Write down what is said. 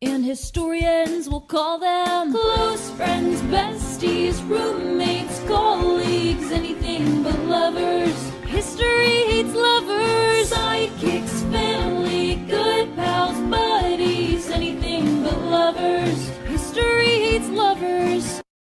And historians will call them close